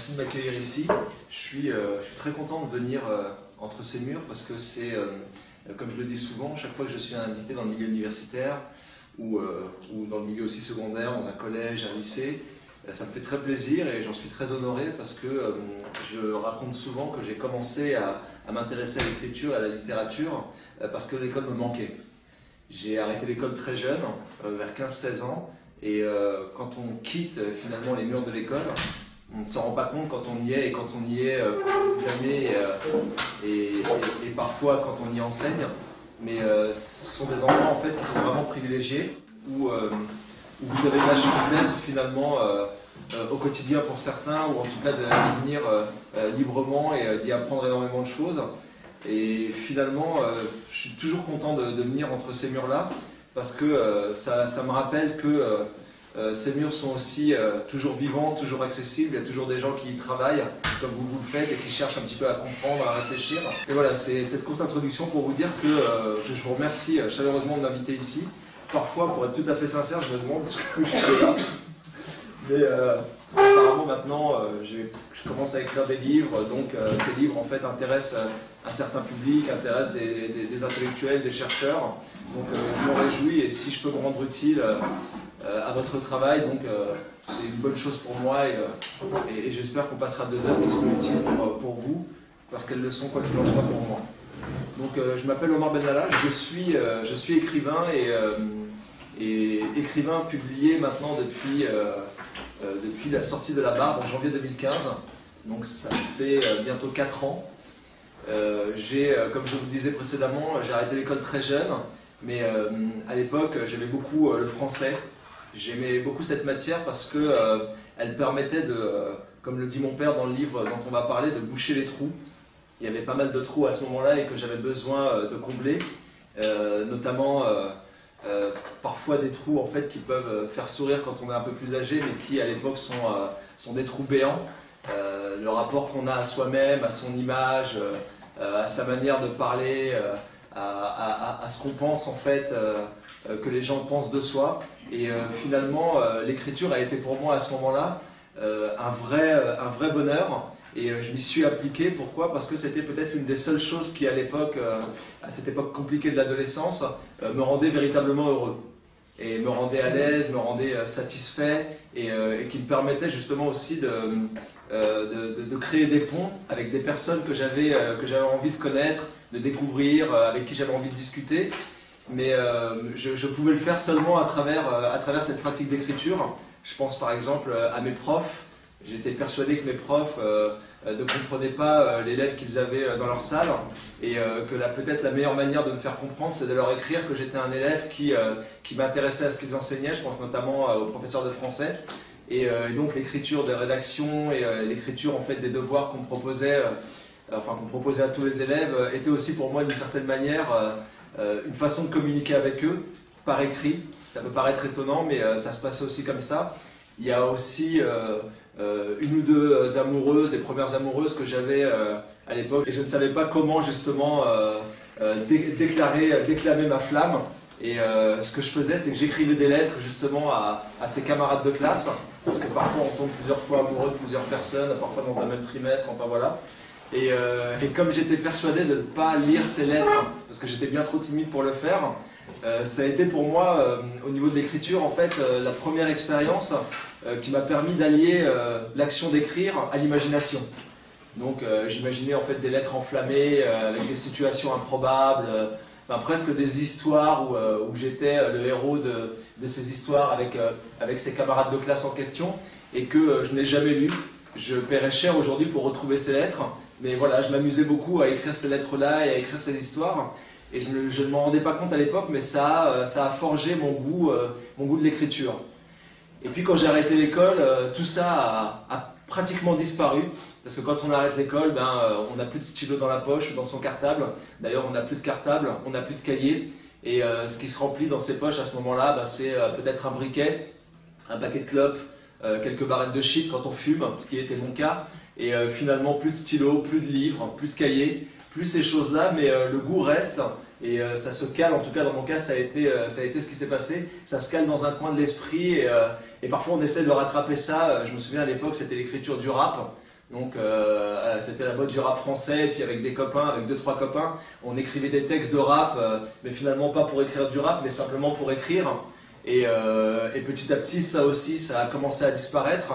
Merci de m'accueillir ici. Je suis, euh, très content de venir euh, entre ces murs parce que c'est, euh, comme je le dis souvent, chaque fois que je suis invité dans le milieu universitaire ou, dans le milieu aussi secondaire, dans un collège, un lycée, ça me fait très plaisir et j'en suis très honoré parce que je raconte souvent que j'ai commencé à, à m'intéresser à l'écriture à la littérature parce que l'école me manquait. J'ai arrêté l'école très jeune, vers 15-16 ans, et quand on quitte finalement les murs de l'école, on ne s'en rend pas compte quand on y est et quand on y est euh, des années euh, et, parfois quand on y enseigne. Mais euh, ce sont des endroits en fait qui sont vraiment privilégiés où, vous avez la chance d'être finalement au quotidien pour certains ou en tout cas de venir librement et d'y apprendre énormément de choses. Et finalement, je suis toujours content de, venir entre ces murs-là parce que ça, me rappelle que euh, ces murs sont aussi euh, toujours vivants, toujours accessibles. Il y a toujours des gens qui y travaillent, comme vous, vous le faites, et qui cherchent un petit peu à comprendre, à réfléchir. Et voilà, c'est cette courte introduction pour vous dire que, euh, je vous remercie chaleureusement de m'inviter ici. Parfois, pour être tout à fait sincère, je me demande ce que je fais là. Mais apparemment, maintenant, je commence à écrire des livres. Donc, ces livres, en fait, intéressent un certain public, intéressent des, des intellectuels, des chercheurs. Donc, je m'en réjouis. Et si je peux me rendre utile à votre travail. Donc euh, c'est une bonne chose pour moi et, euh, j'espère qu'on passera deux heures qui seront utiles pour, vous, parce qu'elles le sont quoi qu'il en soit pour moi. Donc je m'appelle Omar Benalla, je suis, je suis écrivain et, et, écrivain publié maintenant depuis, depuis la sortie de la barre en janvier 2015. Donc ça fait bientôt 4 ans. j'ai, comme je vous disais précédemment, j'ai arrêté l'école très jeune, mais à l'époque j'aimais beaucoup le français. J'aimais beaucoup cette matière parce que euh, elle permettait de, euh, comme le dit mon père dans le livre dont on va parler, de boucher les trous. Il y avait pas mal de trous à ce moment-là et que j'avais besoin euh, de combler, notamment parfois des trous en fait qui peuvent faire sourire quand on est un peu plus âgé, mais qui à l'époque sont, sont des trous béants. le rapport qu'on a à soi-même, à son image, à sa manière de parler, à, à, ce qu'on pense en fait, que les gens pensent de soi. Et euh, finalement, euh, l'écriture a été pour moi à ce moment-là euh, un, vrai, un vrai bonheur. Et je m'y suis appliqué. Pourquoi? Parce que c'était peut-être une des seules choses qui, à l'époque, à cette époque compliquée de l'adolescence, me rendait véritablement heureux. Et me rendait à l'aise, me rendait satisfait, et, qui me permettait justement aussi de, de, créer des ponts avec des personnes que j'avais envie de connaître, de découvrir, avec qui j'avais envie de discuter mais euh, je, pouvais le faire seulement à travers, euh, à travers cette pratique d'écriture. Je pense par exemple euh, à mes profs. J'étais persuadé que mes profs ne comprenaient pas l'élève qu'ils avaient dans leur salle et que peut-être la meilleure manière de me faire comprendre, c'est de leur écrire que j'étais un élève qui, qui m'intéressait à ce qu'ils enseignaient. Je pense notamment aux professeurs de français. Et, donc l'écriture des rédactions et l'écriture en fait des devoirs qu'on proposait, enfin qu'on proposait à tous les élèves, était aussi pour moi d'une certaine manière euh, une façon de communiquer avec eux par écrit. Ça peut paraître étonnant, mais euh, ça se passait aussi comme ça. Il y a aussi euh, une ou deux amoureuses, les premières amoureuses que j'avais à l'époque, et je ne savais pas comment justement déclarer, déclamer ma flamme. Et ce que je faisais, c'est que j'écrivais des lettres justement à, à, ses camarades de classe, parce que parfois on tombe plusieurs fois amoureux de plusieurs personnes, parfois dans un même trimestre, enfin voilà. Euh, et, comme j'étais persuadé de ne pas lire ces lettres, parce que j'étais bien trop timide pour le faire, euh, ça a été pour moi, euh, au niveau de l'écriture, en fait, la première expérience qui m'a permis d'allier l'action d'écrire à l'imagination. Donc j'imaginais en fait des lettres enflammées avec des situations improbables, presque des histoires où, j'étais le héros de, de, ces histoires avec, avec ces camarades de classe en question et que je n'ai jamais lu. Je paierais cher aujourd'hui pour retrouver ces lettres mais voilà, je m'amusais beaucoup à écrire ces lettres-là et à écrire ces histoires. Et je ne, m'en rendais pas compte à l'époque, mais ça, euh, ça a forgé mon goût, euh, mon goût de l'écriture. Et puis quand j'ai arrêté l'école, euh, tout ça a, pratiquement disparu. Parce que quand on arrête l'école, ben, on n'a plus de stylo dans la poche ou dans son cartable. D'ailleurs, on n'a plus de cartable, on n'a plus de cahier. Et ce qui se remplit dans ses poches à ce moment-là, ben, c'est peut-être un briquet, un paquet de clopes, quelques barrettes de shit quand on fume, ce qui était mon cas. Et euh, finalement, plus de stylos, plus de livres, plus de cahiers, plus ces choses-là, mais euh, le goût reste. Et euh, ça se cale, en tout cas dans mon cas, ça a été, ça a été ce qui s'est passé. Ça se cale dans un coin de l'esprit et, parfois on essaie de rattraper ça. Je me souviens à l'époque, c'était l'écriture du rap. Donc c'était la mode du rap français, et puis avec des copains, avec deux trois copains, on écrivait des textes de rap, mais finalement pas pour écrire du rap, mais simplement pour écrire. Et, petit à petit, ça aussi, ça a commencé à disparaître.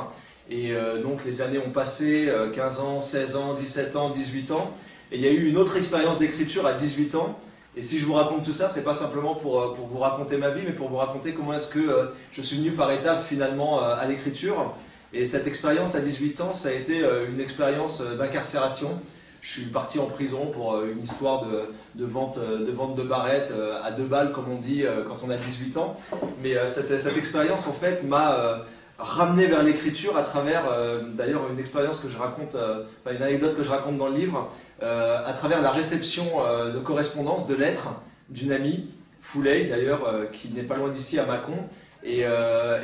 Et donc les années ont passé, 15 ans, 16 ans, 17 ans, 18 ans. Et il y a eu une autre expérience d'écriture à 18 ans. Et si je vous raconte tout ça, c'est pas simplement pour, euh, vous raconter ma vie, mais pour vous raconter comment est-ce que euh, je suis venu par étapes finalement euh, à l'écriture. Et cette expérience à 18 ans, ça a été une expérience d'incarcération. Je suis parti en prison pour une histoire de, vente, de vente barrettes à deux balles, comme on dit quand on a 18 ans. Mais cette expérience, en fait, m'a ramené vers l'écriture à travers, d'ailleurs, une expérience que je raconte, enfin une anecdote que je raconte dans le livre, euh, à travers la réception euh, de correspondance, de lettres d'une amie, Fouley d'ailleurs, euh, qui n'est pas loin d'ici à Mâcon, et,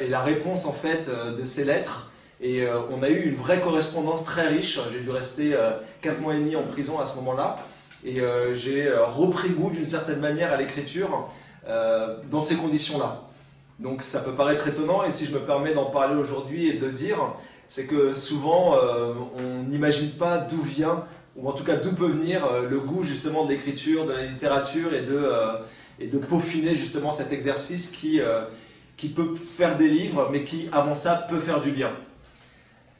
la réponse en fait de ces lettres. Et on a eu une vraie correspondance très riche. J'ai dû rester 4 mois et demi en prison à ce moment-là. Et j'ai repris goût d'une certaine manière à l'écriture dans ces conditions-là. Donc ça peut paraître étonnant, et si je me permets d'en parler aujourd'hui et de le dire, c'est que souvent on n'imagine pas d'où vient ou en tout cas d'où peut venir euh, le goût justement de l'écriture, de la littérature et de, euh, et de peaufiner justement cet exercice qui, euh, qui peut faire des livres, mais qui avant ça peut faire du bien.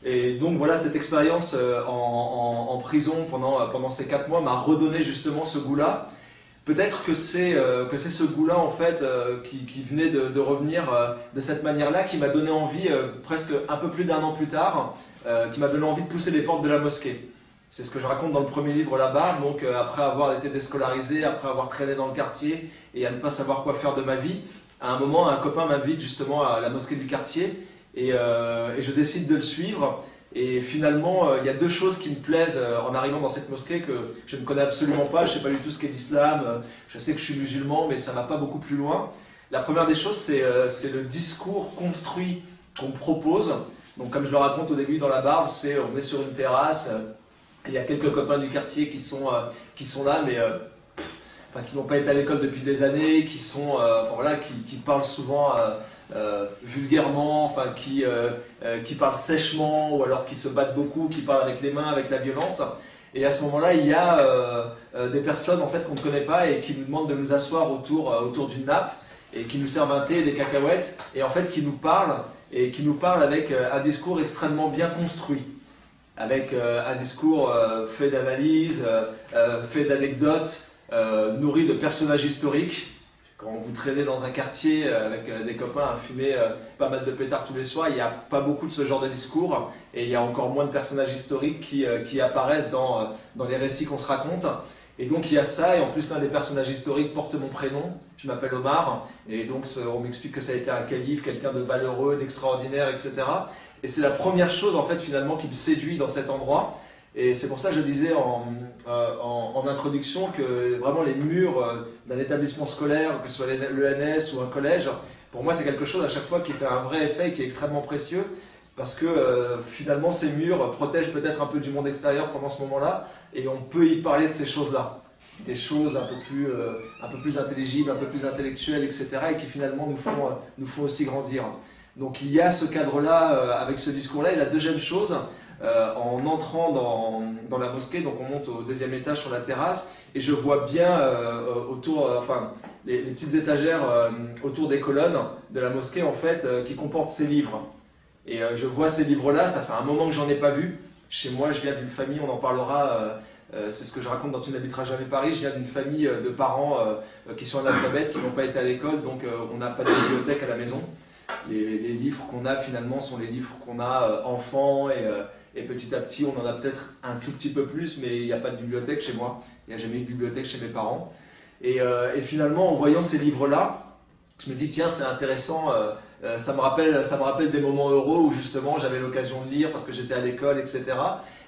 Et donc voilà, cette expérience en, en, prison pendant, pendant ces quatre mois m'a redonné justement ce goût-là. Peut-être que c'est que c'est ce goût-là en fait qui, qui, venait de, revenir de cette manière-là qui m'a donné envie presque un peu plus d'un an plus tard, qui m'a donné envie de pousser les portes de la mosquée. C'est ce que je raconte dans le premier livre là-bas. Donc, euh, après avoir été déscolarisé, après avoir traîné dans le quartier et à ne pas savoir quoi faire de ma vie, à un moment, un copain m'invite justement à la mosquée du quartier et, euh, je décide de le suivre. Et finalement, euh, il y a deux choses qui me plaisent en arrivant dans cette mosquée que je ne connais absolument pas. Je ne sais pas du tout ce qu'est l'islam. je sais que je suis musulman, mais ça ne va pas beaucoup plus loin. La première des choses, c'est le discours construit qu'on propose. Donc, comme je le raconte au début dans la barbe, c'est on est sur une terrasse il y a quelques copains du quartier qui sont, euh, qui sont là, mais euh, enfin, qui n'ont pas été à l'école depuis des années, qui, sont, euh, voilà, qui, parlent souvent vulgairement, enfin, qui, qui parlent sèchement, ou alors qui se battent beaucoup, qui parlent avec les mains, avec la violence. Et à ce moment-là, il y a des personnes en fait qu'on ne connaît pas et qui nous demandent de nous asseoir autour, autour d'une nappe et qui nous servent un thé, des cacahuètes, et en fait qui nous parlent et qui nous parlent avec un discours extrêmement bien construit avec euh, un discours euh, fait d'analyse, euh, fait d'anecdotes, nourri de personnages historiques. Quand vous traînez dans un quartier avec des copains à fumer pas mal de pétards tous les soirs, il n'y a pas beaucoup de ce genre de discours et il y a encore moins de personnages historiques qui, qui apparaissent dans, dans les récits qu'on se raconte. Et donc il y a ça, et en plus l'un des personnages historiques porte mon prénom, je m'appelle Omar, et donc on m'explique que ça a été un calife, quelqu'un de valeureux, d'extraordinaire, etc. Et c'est la première chose en fait finalement qui me séduit dans cet endroit. Et c'est pour ça que je disais en, euh, introduction que vraiment les murs euh, d'un établissement scolaire, que ce soit l'ENS ou un collège, pour moi c'est quelque chose à chaque fois qui fait un vrai effet, qui est extrêmement précieux, parce que euh, finalement ces murs protègent peut-être un peu du monde extérieur pendant ce moment-là, et on peut y parler de ces choses-là des choses un peu plus, un peu plus intelligibles, un peu plus intellectuelles, etc., et qui finalement nous font, nous font aussi grandir. Donc il y a ce cadre-là avec ce discours-là. Et la deuxième chose, euh, en entrant dans, la mosquée, donc on monte au deuxième étage sur la terrasse, et je vois bien euh, autour, enfin, les, petites étagères autour des colonnes de la mosquée, en fait, qui comportent ces livres. Et je vois ces livres-là, ça fait un moment que j'en ai pas vu. Chez moi, je viens d'une famille, on en parlera, c'est ce que je raconte dans Tu n'habiteras jamais Paris, je viens d'une famille de parents qui sont analphabètes, qui n'ont pas été à l'école, donc on n'a pas de bibliothèque à la maison les, livres qu'on a finalement sont les livres qu'on a euh, enfants euh, et, petit à petit on en a peut-être un tout petit peu plus, mais il n'y a pas de bibliothèque chez moi, il n'y a jamais eu de bibliothèque chez mes parents. Euh, et, finalement en voyant ces livres-là, je me dis tiens c'est intéressant, ça, me rappelle, ça me rappelle des moments heureux où justement j'avais l'occasion de lire parce que j'étais à l'école, etc.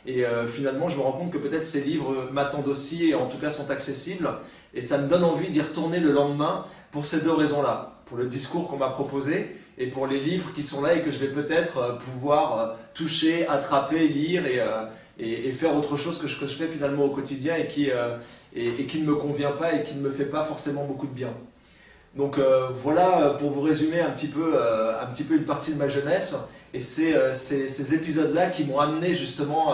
Et finalement, je me rends compte que peut-être ces livres m'attendent aussi, et en tout cas sont accessibles. Et ça me donne envie d'y retourner le lendemain pour ces deux raisons-là. Pour le discours qu'on m'a proposé, et pour les livres qui sont là et que je vais peut-être euh, pouvoir euh, toucher, attraper, lire euh, et, et, faire autre chose que je, que je, fais finalement au quotidien et qui, et, qui ne me convient pas et qui ne me fait pas forcément beaucoup de bien. Donc voilà pour vous résumer un petit peu, un petit peu une partie de ma jeunesse. Et c'est ces, épisodes-là qui m'ont amené justement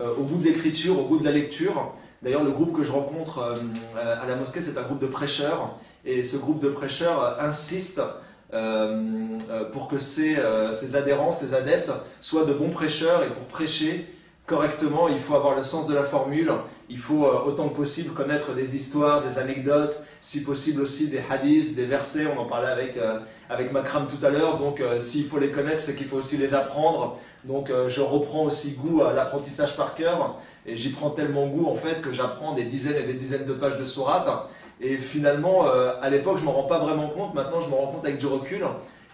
au goût de l'écriture, au goût de la lecture. D'ailleurs, le groupe que je rencontre à la mosquée, c'est un groupe de prêcheurs. Et ce groupe de prêcheurs insiste pour que ses, ses adhérents, ses adeptes soient de bons prêcheurs. Et pour prêcher, correctement, il faut avoir le sens de la formule, il faut euh, autant que possible connaître des histoires, des anecdotes, si possible aussi des hadiths, des versets, on en parlait avec, euh, avec Makram tout à l'heure, donc euh, s'il faut les connaître, c'est qu'il faut aussi les apprendre. Donc je reprends aussi goût à l'apprentissage par cœur, et j'y prends tellement goût en fait que j'apprends des dizaines et des dizaines de pages de sourates. Et finalement, à l'époque, je ne m'en rends pas vraiment compte, maintenant je me rends compte avec du recul.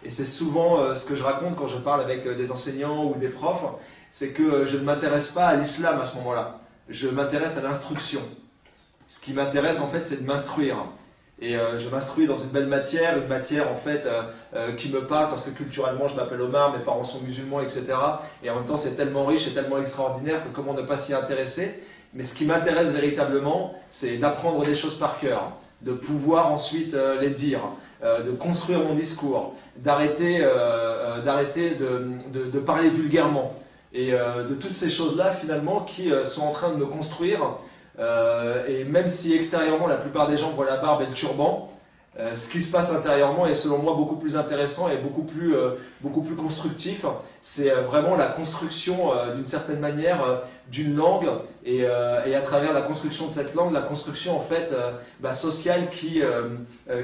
Et c'est souvent ce que je raconte quand je parle avec des enseignants ou des profs, c'est que je ne m'intéresse pas à l'islam à ce moment-là. Je m'intéresse à l'instruction. Ce qui m'intéresse en fait, c'est de m'instruire. Et euh, je m'instruis dans une belle matière, une matière en fait euh, euh, qui me parle parce que culturellement je m'appelle Omar, mes parents sont musulmans, etc. Et en même temps c'est tellement riche et tellement extraordinaire que comment ne pas s'y intéresser? Mais ce qui m'intéresse véritablement, c'est d'apprendre des choses par cœur, de pouvoir ensuite les dire, de construire mon discours, d'arrêter de, de, parler vulgairement et euh, de toutes ces choses-là finalement qui euh, sont en train de me construire. Euh, et même si extérieurement la plupart des gens voient la barbe et le turban, ce qui se passe intérieurement est selon moi beaucoup plus intéressant et beaucoup plus, beaucoup plus constructif. C'est vraiment la construction d'une certaine manière d'une langue et, et, à travers la construction de cette langue, la construction en fait bah, sociale qui,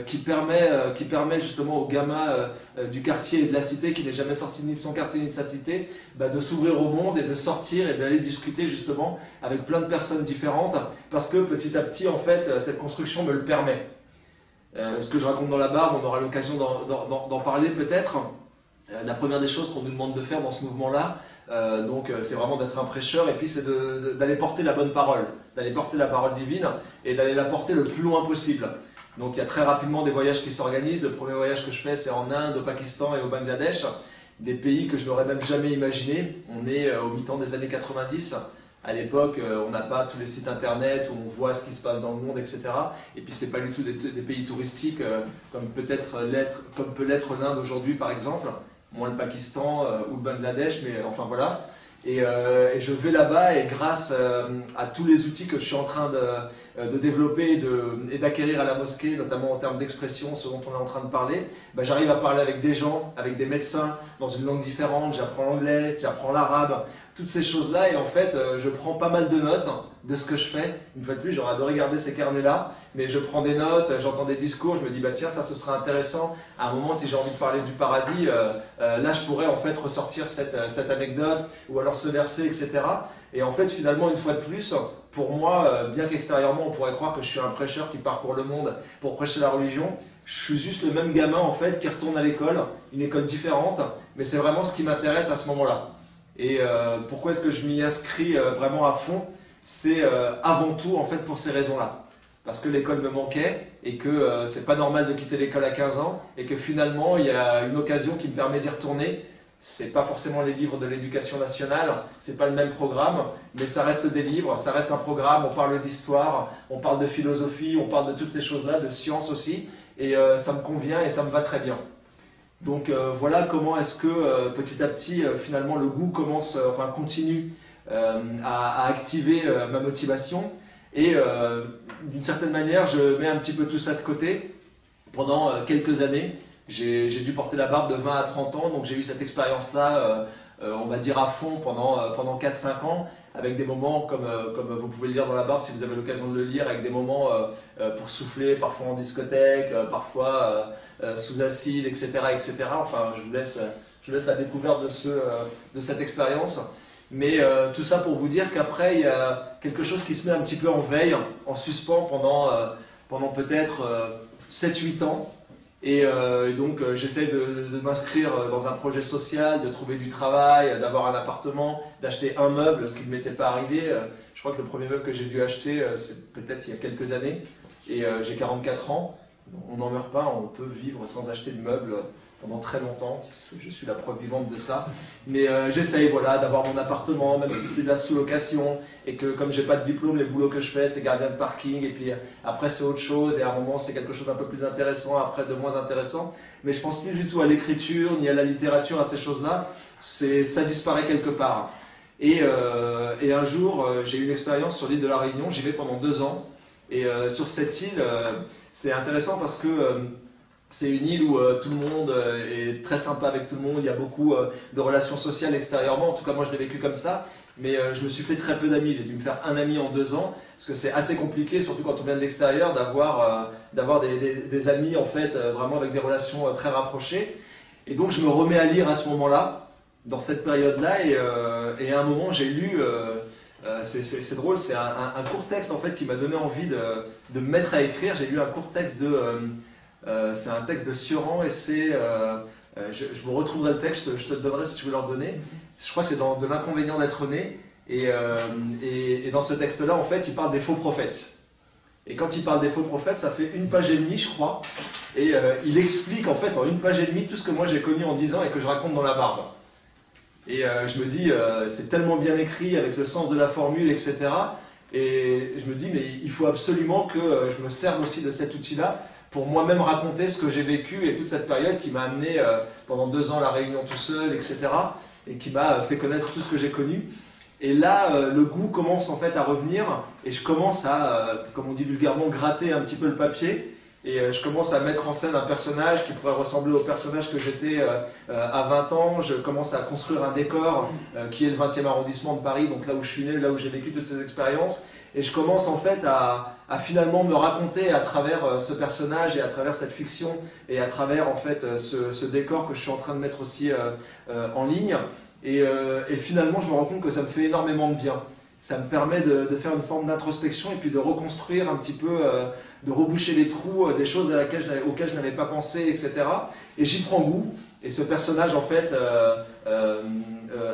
qui, permet, qui permet justement aux gamins euh, du quartier et de la cité, qui n'est jamais sorti ni de son quartier ni de sa cité, bah, de s'ouvrir au monde et de sortir et d'aller discuter justement avec plein de personnes différentes, parce que petit à petit, en fait, euh, cette construction me le permet. Euh, ce que je raconte dans la barbe, on aura l'occasion d'en parler peut-être. la première des choses qu'on nous demande de faire dans ce mouvement-là, donc c'est vraiment d'être un prêcheur et puis c'est d'aller porter la bonne parole, d'aller porter la parole divine et d'aller la porter le plus loin possible. Donc il y a très rapidement des voyages qui s'organisent. Le premier voyage que je fais, c'est en Inde, au Pakistan et au Bangladesh, des pays que je n'aurais même jamais imaginé. On est euh, au mi-temps des années 90. À l'époque, euh, on n'a pas tous les sites internet où on voit ce qui se passe dans le monde, etc. Et puis c'est pas du tout des, pays touristiques euh, comme peut-être l'être, comme peut l'être l'Inde aujourd'hui, par exemple. Moins le Pakistan ou le Bangladesh, mais enfin voilà. Euh, et, je vais là-bas et grâce euh, à tous les outils que je suis en train de, euh, développer et d'acquérir à la mosquée, notamment en termes d'expression, ce dont on est en train de parler, bah, j'arrive à parler avec des gens, avec des médecins dans une langue différente, j'apprends l'anglais, j'apprends l'arabe, toutes ces choses-là et en fait je prends pas mal de notes de ce que je fais. Une fois de plus, j'aurais adoré garder ces carnets-là, mais je prends des notes, j'entends des discours, je me dis, bah tiens, ça ce serait intéressant. À un moment, si j'ai envie de parler du paradis, euh, euh, là, je pourrais en fait ressortir cette, euh, cette, anecdote, ou alors ce verset, etc. Et en fait, finalement, une fois de plus, pour moi, bien qu'extérieurement, on pourrait croire que je suis un prêcheur qui parcourt le monde pour prêcher la religion, je suis juste le même gamin, en fait, qui retourne à l'école, une école différente, mais c'est vraiment ce qui m'intéresse à ce moment-là. Et pourquoi est-ce que je m'y inscris vraiment à fond? C'est euh, avant tout en fait pour ces raisons-là. Parce que l'école me manquait et que euh, c'est pas normal de quitter l'école à 15 ans et que finalement il y a une occasion qui me permet d'y retourner. C'est pas forcément les livres de l'éducation nationale, c'est pas le même programme, mais ça reste des livres, ça reste un programme. On parle d'histoire, on parle de philosophie, on parle de toutes ces choses-là, de science aussi, et euh, ça me convient et ça me va très bien. Donc voilà comment est-ce que petit à petit finalement le goût commence, enfin continue euh, à, activer euh, ma motivation. Et euh, d'une certaine manière, je mets un petit peu tout ça de côté. Pendant quelques années, j'ai dû porter la barbe de 20 à 30 ans, donc j'ai eu cette expérience-là, on va dire à fond, pendant, pendant 4-5 ans, avec des moments comme, comme vous pouvez le lire dans la barbe si vous avez l'occasion de le lire, avec des moments pour souffler, parfois en discothèque, parfois sous acide, etc., etc. Enfin, je vous laisse, je vous laisse la découverte de, ce, de cette expérience. Mais euh, tout ça pour vous dire qu'après, il y a quelque chose qui se met un petit peu en veille, en suspens pendant, euh, pendant peut-être 7-8 euh, ans. Et donc, j'essaie de, de m'inscrire dans un projet social, de trouver du travail, d'avoir un appartement, d'acheter un meuble, ce qui ne m'était pas arrivé. je crois que le premier meuble que j'ai dû acheter, c'est peut-être il y a quelques années. Et j'ai 44 ans. On n'en meurt pas, on peut vivre sans acheter de meubles pendant très longtemps, je suis la preuve vivante de ça. Mais euh, j'essaye voilà, d'avoir mon appartement, même si c'est de la sous-location, et que comme j'ai pas de diplôme, les boulots que je fais, c'est gardien de parking, et puis euh, après c'est autre chose, et à un moment c'est quelque chose d'un peu plus intéressant, après de moins intéressant. Mais je pense plus du tout à l'écriture, ni à la littérature, à ces choses-là. ça disparaît quelque part. Et, et un jour, j'ai eu une expérience sur l'île de la Réunion, j'y vais pendant deux ans. Et sur cette île, c'est intéressant parce que c'est une île où tout le monde est très sympa avec tout le monde, il y a beaucoup de relations sociales extérieurement, en tout cas moi je l'ai vécu comme ça mais euh, je me suis fait très peu d'amis. J'ai dû me faire un ami en deux ans, parce que c'est assez compliqué, surtout quand on vient de l'extérieur, d'avoir euh, des, amis en fait, euh, vraiment avec des relations très rapprochées. Et donc je me remets à lire à ce moment-là, dans cette période-là, et, à un moment j'ai lu, c'est drôle, c'est un, court texte en fait qui m'a donné envie de, me mettre à écrire. J'ai lu un court texte de, c'est un texte de Sioran et c'est je, vous retrouverai le texte, je te le donnerai si tu veux leur donner je crois que c'est dans de l'inconvénient d'être né. Euh, et, et, dans ce texte-là, en fait, il parle des faux prophètes. Et quand il parle des faux prophètes, ça fait une page et demie, je crois. Et euh, il explique, en fait, en une page et demie, tout ce que moi j'ai connu en dix ans et que je raconte dans la barbe. Et euh, je me dis, c'est tellement bien écrit, avec le sens de la formule, etc. Et je me dis, mais il faut absolument que je me serve aussi de cet outil-là pour moi-même raconter ce que j'ai vécu et toute cette période qui m'a amené pendant deux ans à la Réunion tout seul, etc et qui m'a fait connaître tout ce que j'ai connu. Et là, euh, le goût commence en fait à revenir et je commence à, euh, comme on dit vulgairement, gratter un petit peu le papier et euh, je commence à mettre en scène un personnage qui pourrait ressembler au personnage que j'étais à 20 ans. Je commence à construire un décor qui est le 20e arrondissement de Paris, donc là où je suis né, là où j'ai vécu toutes ces expériences. Et je commence en fait à, finalement me raconter à travers ce personnage et à travers cette fiction et à travers en fait ce, ce décor que je suis en train de mettre aussi en ligne. Euh, et, finalement, je me rends compte que ça me fait énormément de bien. Ça me permet de, faire une forme d'introspection et puis de reconstruire un petit peu, euh, de reboucher les trous, euh, des choses auxquelles je n'avais pas pensé, etc. Et j'y prends goût. Et ce personnage, en fait,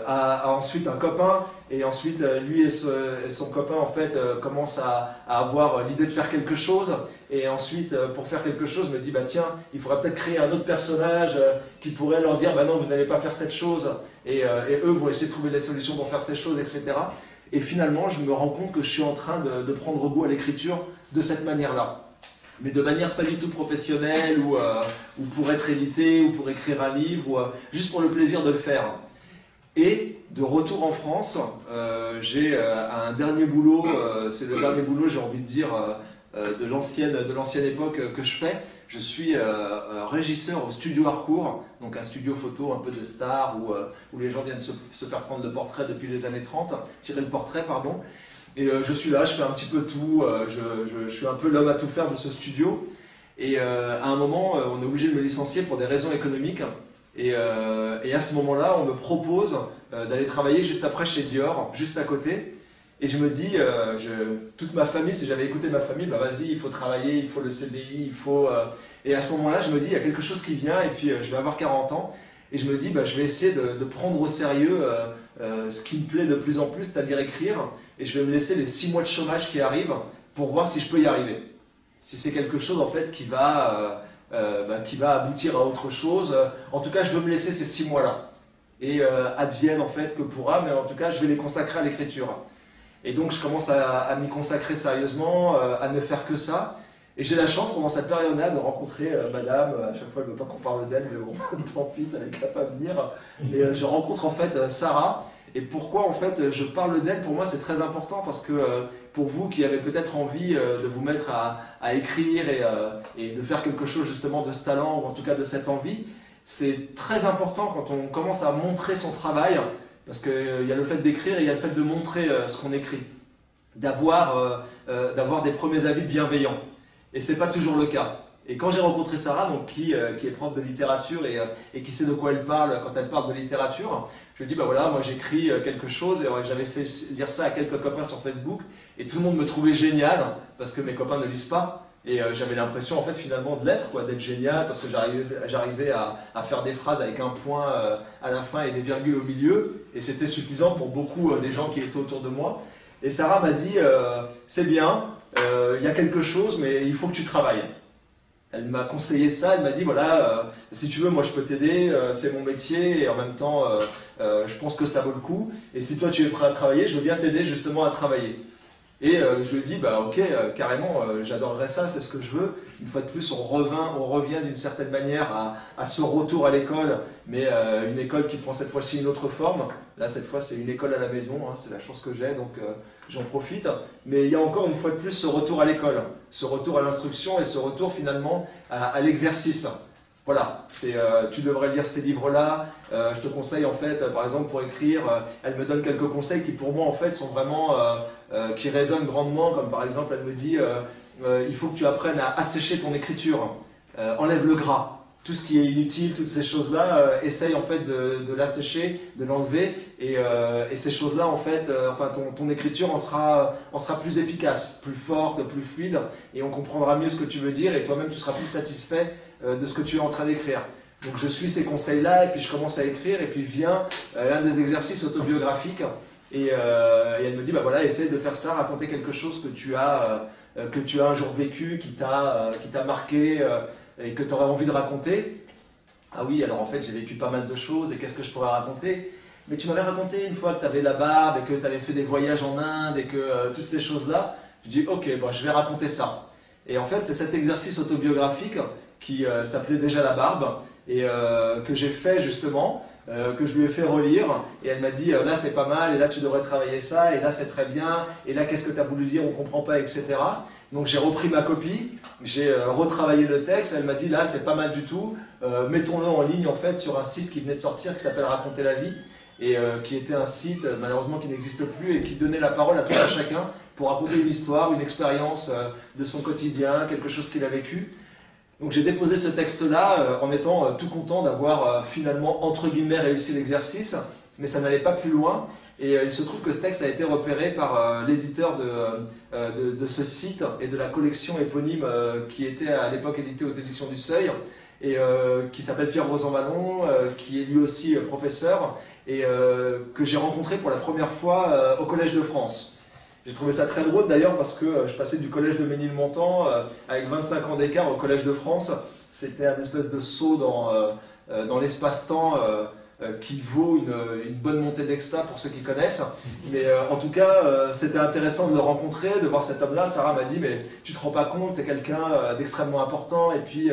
a, ensuite un copain, et ensuite lui et, son copain, en fait, commencent à, avoir l'idée de faire quelque chose. Et ensuite, pour faire quelque chose, me dit, bah tiens, il faudrait peut-être créer un autre personnage qui pourrait leur dire, bah non, vous n'allez pas faire cette chose. Euh, et, eux vont essayer de trouver des solutions pour faire ces choses, etc. Et finalement, je me rends compte que je suis en train de, prendre goût à l'écriture de cette manière-là. Mais de manière pas du tout professionnelle, ou, euh, ou, pour être édité, ou pour écrire un livre, ou euh, juste pour le plaisir de le faire. Et de retour en France, j'ai un dernier boulot, c'est le dernier boulot, j'ai envie de dire, de l'ancienne époque que je fais. Je suis régisseur au studio Harcourt, donc un studio photo un peu de star où, euh, où les gens viennent se, faire prendre le portrait depuis les années 30, tirer le portrait, pardon. Et euh, je suis là, je fais un petit peu tout, euh, je, suis un peu l'homme à tout faire de ce studio. Et à un moment, on est obligé de me licencier pour des raisons économiques. Et, et à ce moment-là, on me propose d'aller travailler juste après chez Dior, juste à côté. Et je me dis, je, toute ma famille, si j'avais écouté ma famille, bah vas-y, il faut travailler, il faut le CDI, il faut... Et à ce moment-là, je me dis, il y a quelque chose qui vient, et puis euh, je vais avoir 40 ans, et je me dis, bah, je vais essayer de, prendre au sérieux euh, euh, ce qui me plaît de plus en plus, c'est-à-dire écrire, et je vais me laisser les 6 mois de chômage qui arrivent pour voir si je peux y arriver. Si c'est quelque chose en fait qui va, bah, qui va aboutir à autre chose. En tout cas, je veux me laisser ces 6 mois-là. Et advienne en fait que pourra, mais en tout cas, je vais les consacrer à l'écriture. Et donc, je commence à, m'y consacrer sérieusement, à ne faire que ça. Et j'ai la chance pendant cette période-là de rencontrer euh, madame, euh, à chaque fois elle ne veut pas qu'on parle d'elle, mais bon, tant pis, elle n'est de venir. Euh, je rencontre en fait Sarah. Et pourquoi en fait je parle d'elle Pour moi c'est très important parce que pour vous qui avez peut-être envie de vous mettre à, écrire et, et, de faire quelque chose justement de ce talent ou en tout cas de cette envie, c'est très important quand on commence à montrer son travail, parce qu'il y a le fait d'écrire et il y a le fait de montrer ce qu'on écrit, d'avoir des premiers avis bienveillants. Et c'est pas toujours le cas. Et quand j'ai rencontré Sarah, donc, qui, euh, qui est prof de littérature et, euh, qui sait de quoi elle parle quand elle parle de littérature, je lui ai dit, bah voilà, moi j'écris euh, quelque chose et j'avais fait dire ça à quelques copains sur Facebook et tout le monde me trouvait génial parce que mes copains ne lisent pas. Et j'avais l'impression en fait finalement de l'être, quoi, d'être génial parce que j'arrivais à, faire des phrases avec un point à la fin et des virgules au milieu et c'était suffisant pour beaucoup des gens qui étaient autour de moi. Et Sarah m'a dit, c'est bien, euh, il y a quelque chose, mais il faut que tu travailles. Elle m'a conseillé ça, elle m'a dit, voilà, euh, si tu veux, moi je peux t'aider, euh, c'est mon métier, et en même temps, je pense que ça vaut le coup, et si toi tu es prêt à travailler, je veux bien t'aider justement à travailler. Et je lui dit, bah ok, carrément, j'adorerais ça, c'est ce que je veux. une fois de plus, on, revient, on revient d'une certaine manière à, ce retour à l'école, mais euh, une école qui prend cette fois-ci une autre forme. Là, cette fois, c'est une école à la maison, hein, c'est la chance que j'ai, donc euh, j'en profite. Mais il y a encore une fois de plus ce retour à l'école, ce retour à l'instruction et ce retour finalement à, l'exercice. Voilà, c'est, euh, tu devrais lire ces livres-là. je te conseille en fait, par exemple, pour écrire, elle me donne quelques conseils qui pour moi en fait sont vraiment, qui résonnent grandement, comme par exemple, elle me dit, euh, il faut que tu apprennes à assécher ton écriture. Euh, enlève le gras. Tout ce qui est inutile, toutes ces choses-là, euh, essaye en fait de, l'assécher, de l'enlever. Et, ces choses-là, en fait, enfin, ton, écriture en sera, en sera plus efficace, plus forte, plus fluide. Et on comprendra mieux ce que tu veux dire. Et toi-même, tu seras plus satisfait de ce que tu es en train d'écrire. Donc je suis ces conseils-là, et puis je commence à écrire, et puis vient l'un des exercices autobiographiques. Et, elle me dit, bah voilà, essaye de faire ça, raconter quelque chose que tu as euh, que tu as un jour vécu, qui t'a euh, marqué euh, et que tu aurais envie de raconter. Ah oui, alors en fait j'ai vécu pas mal de choses et qu'est-ce que je pourrais raconter? Mais tu m'avais raconté une fois que tu avais la barbe et que tu avais fait des voyages en Inde et que toutes ces choses-là. Je dis ok, je vais raconter ça. Et en fait c'est cet exercice autobiographique qui s'appelait déjà la barbe et que j'ai fait justement. Que je lui ai fait relire, et elle m'a dit là c'est pas mal, et là tu devrais travailler ça, et là c'est très bien, et là qu'est-ce que tu as voulu dire, on comprend pas, etc. Donc j'ai repris ma copie, j'ai euh, retravaillé le texte, elle m'a dit là c'est pas mal du tout, euh, mettons-le en ligne en fait sur un site qui venait de sortir qui s'appelle Raconter la vie, et euh, qui était un site malheureusement qui n'existe plus et qui donnait la parole à tout un chacun pour raconter une histoire, une expérience de son quotidien, quelque chose qu'il a vécu. Donc j'ai déposé ce texte-là en étant tout content d'avoir finalement entre guillemets réussi l'exercice, mais ça n'allait pas plus loin. Et euh, il se trouve que ce texte a été repéré par euh, l'éditeur euh, de, ce site et de la collection éponyme qui était à l'époque éditée aux éditions du Seuil, et qui s'appelle Pierre Rosanvallon, qui est lui aussi professeur, et que j'ai rencontré pour la première fois au Collège de France. J'ai trouvé ça très drôle d'ailleurs parce que je passais du collège de Ménilmontant avec 25 ans d'écart au Collège de France. C'était un espèce de saut dans, dans l'espace-temps euh, qui vaut une, bonne montée d'exta pour ceux qui connaissent. Mais euh, en tout cas, euh, c'était intéressant de le rencontrer, de voir cet homme-là. Sarah m'a dit, mais tu te rends pas compte, c'est quelqu'un d'extrêmement important et puis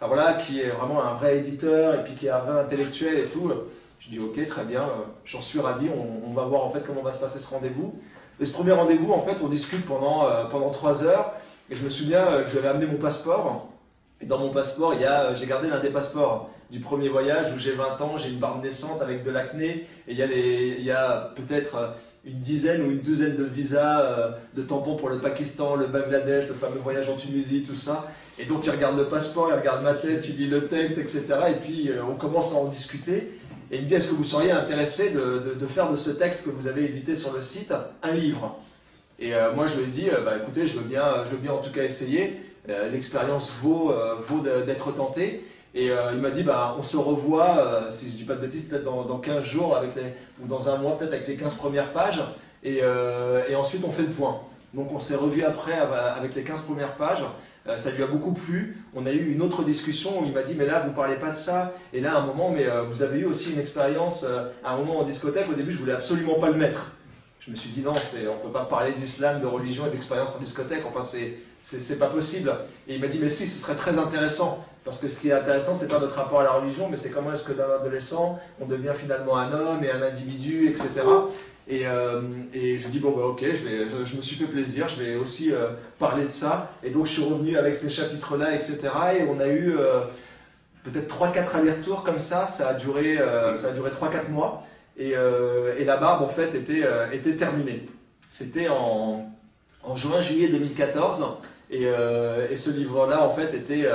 voilà, qui est vraiment un vrai éditeur et puis qui est un vrai intellectuel et tout. Je dis, ok, très bien, j'en suis ravi. On, va voir en fait comment va se passer ce rendez-vous. Et ce premier rendez-vous, en fait, on discute pendant, pendant trois heures. Et je me souviens que je lui avais amené mon passeport. Et dans mon passeport, j'ai gardé l'un des passeports du premier voyage où j'ai 20 ans, j'ai une barbe naissante avec de l'acné, et il y a, il a peut-être euh, une dizaine ou une douzaine de visas, euh, de tampons pour le Pakistan, le Bangladesh, le fameux voyage en Tunisie, tout ça. Et donc il regarde le passeport, il regarde ma tête, il lit le texte, etc. Et puis euh, on commence à en discuter. Et il me dit, est-ce que vous seriez intéressé de, faire de ce texte que vous avez édité sur le site un livre? Et moi je lui ai dit, bah, écoutez, je veux, bien, je veux bien en tout cas essayer. L'expérience vaut, vaut d'être tentée. Et euh, il m'a dit, bah, on se revoit, euh, si je dis pas de bêtises, peut-être dans, 15 jours, avec les, ou dans un mois, peut-être avec les 15 premières pages, euh, et, ensuite on fait le point. Donc on s'est revu après avec les 15 premières pages, ça lui a beaucoup plu, on a eu une autre discussion où il m'a dit, mais là vous parlez pas de ça, et là à un moment, mais vous avez eu aussi une expérience, à un moment en discothèque, au début je voulais absolument pas le mettre. Je me suis dit, non, on ne peut pas parler d'islam, de religion et d'expérience en discothèque, enfin c'est pas possible. Et il m'a dit, mais si, ce serait très intéressant. Parce que ce qui est intéressant, c'est pas notre rapport à la religion, mais c'est comment est-ce que d'un adolescent, on devient finalement un homme et un individu, etc. Et, euh, et je dis, bon, bah, ok, je, me suis fait plaisir, je vais aussi euh, parler de ça. Et donc, je suis revenu avec ces chapitres-là, etc. Et on a eu euh, peut-être 3-4 allers-retours comme ça. Ça a duré, ça duré 3-4 mois. Et, et, la barbe, en fait, était, était terminée. C'était en, juin-juillet 2014. Euh, et, ce livre-là, en fait, était,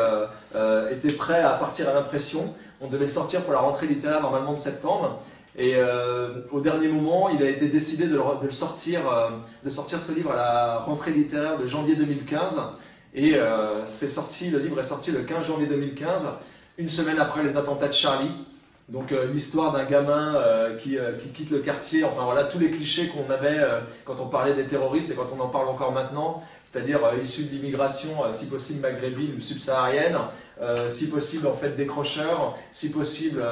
était prêt à partir à l'impression. On devait le sortir pour la rentrée littéraire normalement de septembre. Et au dernier moment, il a été décidé de, le, sortir, de sortir ce livre à la rentrée littéraire de janvier 2015. Et c'est sorti, le livre est sorti le 15 janvier 2015, une semaine après les attentats de Charlie. Donc l'histoire d'un gamin qui, qui, quitte le quartier, enfin voilà, tous les clichés qu'on avait quand on parlait des terroristes et quand on en parle encore maintenant, c'est-à-dire euh, issus de l'immigration, euh, si possible maghrébine ou subsaharienne, euh, si possible en fait décrocheurs, si possible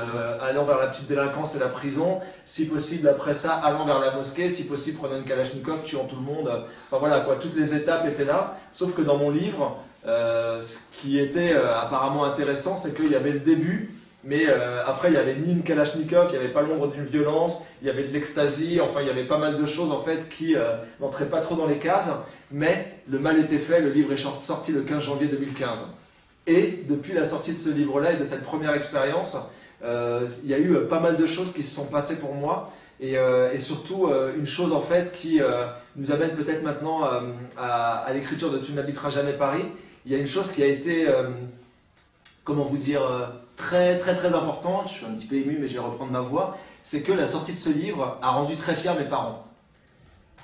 allant vers la petite délinquance et la prison, si possible après ça allant vers la mosquée, si possible prenant une kalachnikov, tuant tout le monde. Enfin voilà quoi, toutes les étapes étaient là, sauf que dans mon livre, ce qui était apparemment intéressant, c'est qu'il y avait le début, mais après il y avait ni une Kalachnikov, il n'y avait pas l'ombre d'une violence, il y avait de l'extasie, enfin il y avait pas mal de choses en fait qui n'entraient pas trop dans les cases, mais le mal était fait, le livre est sorti le 15 janvier 2015. Et depuis la sortie de ce livre-là et de cette première expérience, euh, il y a eu euh, pas mal de choses qui se sont passées pour moi. Et, euh, surtout, une chose en fait qui nous amène peut-être maintenant à, l'écriture de Tu n'habiteras jamais Paris. Il y a une chose qui a été, comment vous dire, très très très importante. Je suis un petit peu ému, mais je vais reprendre ma voix. C'est que la sortie de ce livre a rendu très fiers mes parents.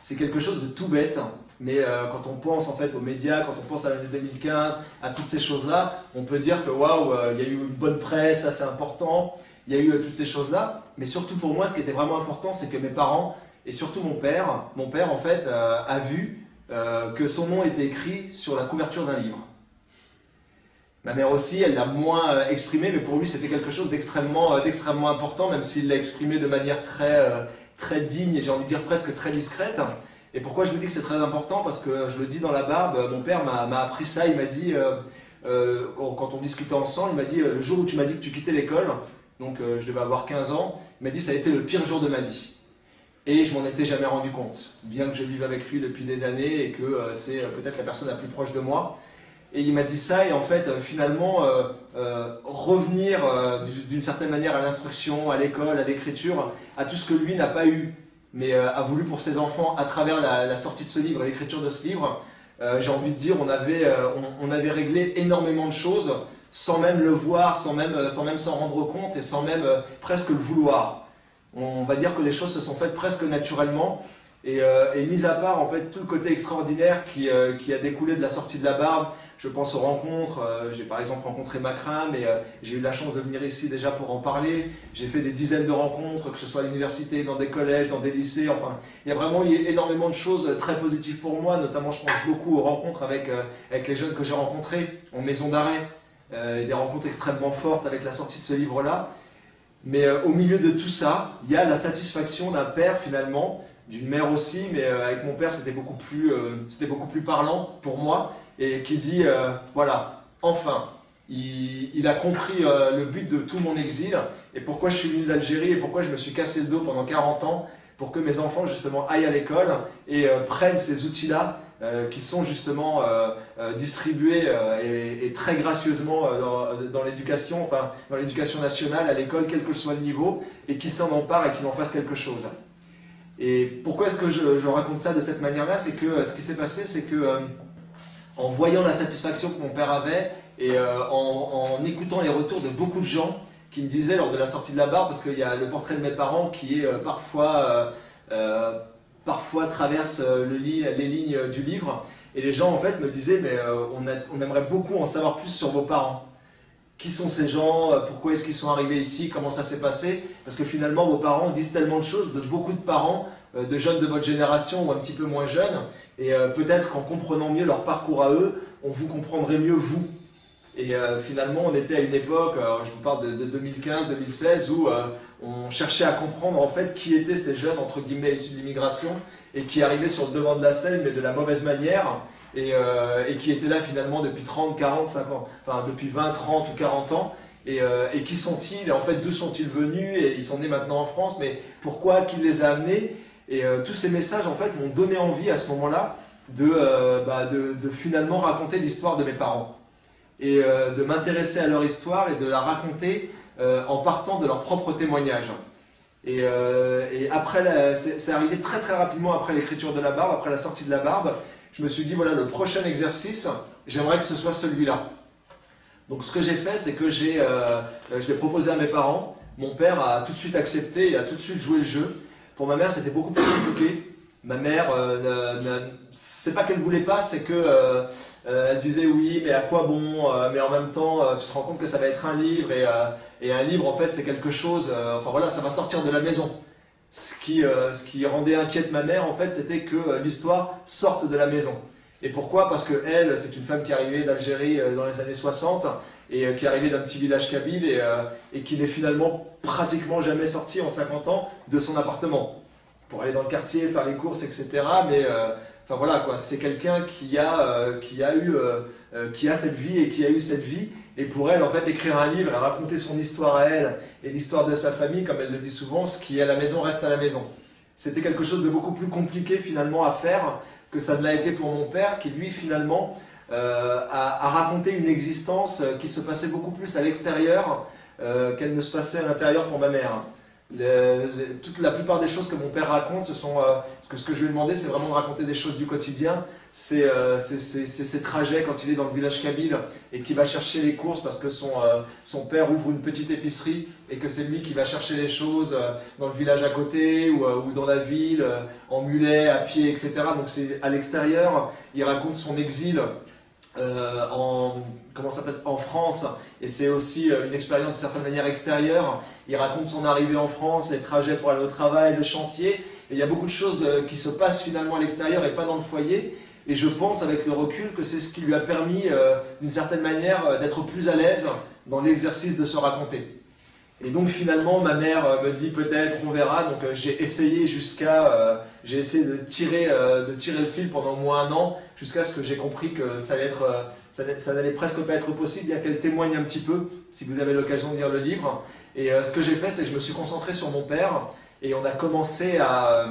C'est quelque chose de tout bête, mais euh, quand on pense en fait aux médias, quand on pense à l'année 2015, à toutes ces choses-là, on peut dire que waouh, euh, il y a eu une bonne presse, ça c'est important, il y a eu euh, toutes ces choses-là. Mais surtout pour moi, ce qui était vraiment important, c'est que mes parents, et surtout mon père, mon père en fait a vu que son nom était écrit sur la couverture d'un livre. Ma mère aussi, elle l'a moins exprimé, mais pour lui c'était quelque chose d'extrêmement, important, même s'il l'a exprimé de manière très, très digne et j'ai envie de dire presque très discrète. Et pourquoi je vous dis que c'est très important Parce que je le dis dans la barbe, mon père m'a appris ça, il m'a dit, euh, euh, quand on discutait ensemble, il m'a dit, euh, le jour où tu m'as dit que tu quittais l'école, donc je devais avoir 15 ans, il m'a dit, ça a été le pire jour de ma vie. Et je m'en étais jamais rendu compte, bien que je vive avec lui depuis des années et que c'est peut-être la personne la plus proche de moi. Et il m'a dit ça, et en fait, finalement, revenir d'une certaine manière à l'instruction, à l'école, à l'écriture, à tout ce que lui n'a pas eu mais euh, a voulu pour ses enfants à travers la, sortie de ce livre, l'écriture de ce livre. Euh, j'ai envie de dire, on avait, euh, on, avait réglé énormément de choses sans même le voir, sans même sans même s'en rendre compte et sans même presque le vouloir. On va dire que les choses se sont faites presque naturellement. Et, et mis à part en fait tout le côté extraordinaire qui, qui a découlé de la sortie de la barbe, je pense aux rencontres. Euh, j'ai par exemple rencontré Macron, mais euh, j'ai eu la chance de venir ici déjà pour en parler. J'ai fait des dizaines de rencontres, que ce soit à l'université, dans des collèges, dans des lycées. Enfin, il y a vraiment eu énormément de choses très positives pour moi. Notamment, je pense beaucoup aux rencontres euh, avec les jeunes que j'ai rencontrés en maison d'arrêt. des rencontres extrêmement fortes avec la sortie de ce livre-là. Mais au milieu de tout ça, il y a la satisfaction d'un père finalement, d'une mère aussi, mais avec mon père c'était beaucoup plus, c'était beaucoup plus parlant pour moi et qui dit, euh, voilà, enfin, il, a compris euh, le but de tout mon exil et pourquoi je suis venu d'Algérie et pourquoi je me suis cassé le dos pendant 40 ans pour que mes enfants justement aillent à l'école et euh, prennent ces outils-là qui sont justement distribués et, très gracieusement dans, l'éducation, enfin dans l'éducation nationale, à l'école, quel que soit le niveau, et qui s'en emparent et qui en fassent quelque chose. Et pourquoi est-ce que je, raconte ça de cette manière-là? C'est que ce qui s'est passé, c'est que en voyant la satisfaction que mon père avait et euh, en, écoutant les retours de beaucoup de gens qui me disaient lors de la sortie de la barre, parce qu'il y a le portrait de mes parents qui est euh, parfois, euh, parfois traverse les lignes du livre, et les gens en fait me disaient mais on, aimerait beaucoup en savoir plus sur vos parents. Qui sont ces gens Pourquoi est-ce qu'ils sont arrivés ici Comment ça s'est passé. Parce que finalement vos parents disent tellement de choses de beaucoup de parents, de jeunes de votre génération ou un petit peu moins jeunes, et euh, peut-être qu'en comprenant mieux leur parcours à eux, on vous comprendrait mieux vous. Et euh, finalement, on était à une époque, je vous parle de, 2015-2016, où euh, on cherchait à comprendre en fait qui étaient ces jeunes entre guillemets issus de l'immigration et qui arrivaient sur le devant de la scène, mais de la mauvaise manière, et, qui étaient là finalement depuis 30, 40, 50, enfin depuis 20, 30 ou 40 ans. Et, et qui sont-ils? En fait, d'où sont-ils venus? Et ils sont nés maintenant en France, mais pourquoi? Qui les a amenés? Et euh, tous ces messages, en fait, m'ont donné envie à ce moment-là de, euh, bah, finalement raconter l'histoire de mes parents. Et euh, de m'intéresser à leur histoire et de la raconter en partant de leur propre témoignage. Et, après, c'est arrivé très très rapidement après l'écriture de la barbe, après la sortie de la barbe. Je me suis dit, voilà, le prochain exercice, j'aimerais que ce soit celui-là. Donc ce que j'ai fait, c'est que j'ai, je l'ai proposé à mes parents. Mon père a tout de suite accepté et a tout de suite joué le jeu. Pour ma mère, c'était beaucoup plus compliqué. Ma mère, euh, c'est pas qu'elle voulait pas, c'est que euh, euh, elle disait oui, mais à quoi bon Mais en même temps, tu te rends compte que ça va être un livre et, un livre en fait c'est quelque chose. enfin voilà, ça va sortir de la maison. Ce qui, ce qui rendait inquiète ma mère en fait, c'était que l'histoire sorte de la maison. Et pourquoi? Parce que elle, c'est une femme qui arrivait d'Algérie dans les années 60 et qui arrivait d'un petit village kabyle et, et qui n'est finalement pratiquement jamais sorti en 50 ans de son appartement pour aller dans le quartier, faire les courses, etc. Mais euh, Enfin voilà quoi, c'est quelqu'un qui a, qui a eu, qui a cette vie et qui a eu cette vie. Et pour elle, en fait, écrire un livre, elle raconter son histoire à elle et l'histoire de sa famille, comme elle le dit souvent, ce qui est à la maison reste à la maison. C'était quelque chose de beaucoup plus compliqué finalement à faire que ça ne l'a été pour mon père, qui lui finalement euh, a, raconté une existence qui se passait beaucoup plus à l'extérieur euh, qu'elle ne se passait à l'intérieur pour ma mère. Toute la plupart des choses que mon père raconte, euh, ce que je lui ai demandé, c'est vraiment de raconter des choses du quotidien, euh, c'est ses trajets quand il est dans le village kabyle et qu'il va chercher les courses parce que son, euh, père ouvre une petite épicerie et que c'est lui qui va chercher les choses dans le village à côté ou, dans la ville, en mulet, à pied, etc. Donc c'est à l'extérieur. Il raconte son exil en France et c'est aussi une expérience de certaine manière extérieure. Il raconte son arrivée en France, les trajets pour aller au travail, le chantier. Il y a beaucoup de choses qui se passent finalement à l'extérieur et pas dans le foyer. Et je pense avec le recul que c'est ce qui lui a permis, euh, d'une certaine manière, euh, d'être plus à l'aise dans l'exercice de se raconter. Et donc finalement, ma mère euh, me dit peut-être, on verra. Donc j'ai essayé jusqu'à, j'ai essayé de tirer, de tirer le fil pendant au moins un an, jusqu'à ce que j'ai compris que ça allait être, ça, n'allait presque pas être possible, bien qu'elle témoigne un petit peu, si vous avez l'occasion de lire le livre. Et ce que j'ai fait, c'est que je me suis concentré sur mon père, et on a commencé à